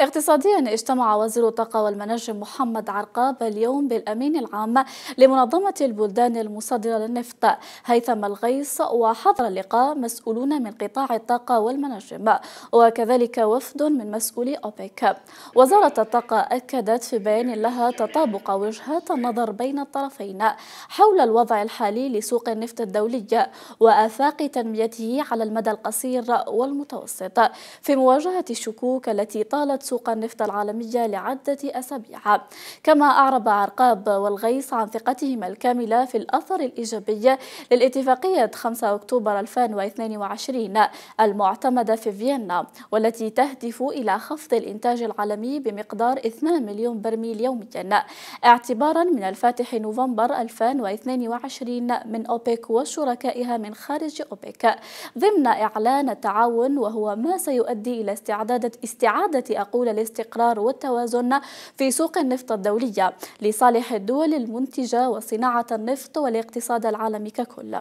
اقتصاديا اجتمع وزير الطاقة والمناجم محمد عرقاب اليوم بالأمين العام لمنظمة البلدان المصدرة للنفط هيثم الغيص وحضر اللقاء مسؤولون من قطاع الطاقة والمناجم وكذلك وفد من مسؤولي أوبك. وزارة الطاقة أكدت في بيان لها تطابق وجهات النظر بين الطرفين حول الوضع الحالي لسوق النفط الدولي وآفاق تنميته على المدى القصير والمتوسط في مواجهة الشكوك التي طالت سوق النفط العالمية لعدة أسابيع. كما أعرب عرقاب والغيص عن ثقتهما الكاملة في الأثر الإيجابي للاتفاقية 5 أكتوبر 2022 المعتمدة في فيينا والتي تهدف إلى خفض الإنتاج العالمي بمقدار 2 مليون برميل يوميا. اعتبارا من الفاتح نوفمبر 2022 من أوبك وشركائها من خارج أوبك. ضمن إعلان التعاون وهو ما سيؤدي إلى استعادة استعادة أقول حول الاستقرار والتوازن في سوق النفط الدولية لصالح الدول المنتجة وصناعة النفط والاقتصاد العالمي ككل.